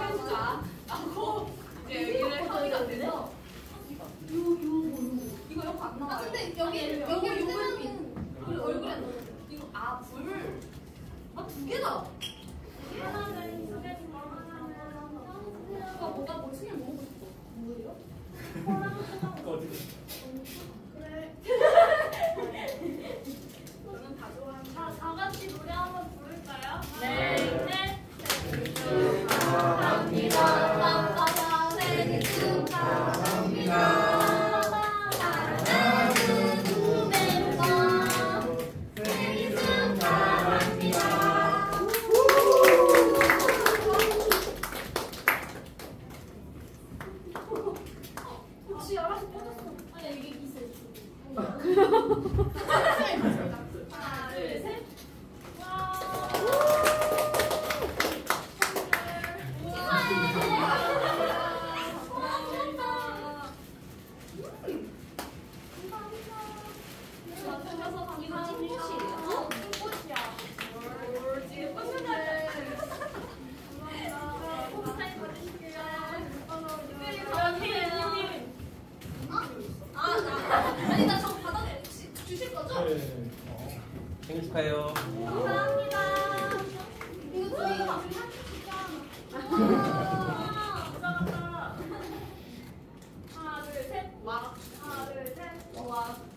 해보자. 라고 이제 얘기를 하기가 돼서 이거 여기 안 나와요. 아 근데 여기 여기 얼굴이 얼굴에 안 나와요 이거 아불아두 개다. 하나, 둘, ハハハハ! 아, 네. 생일 축하해요. 감사합니다. 이거 저희 하나, 둘, 셋, 와. 하나, 둘, 셋, 와.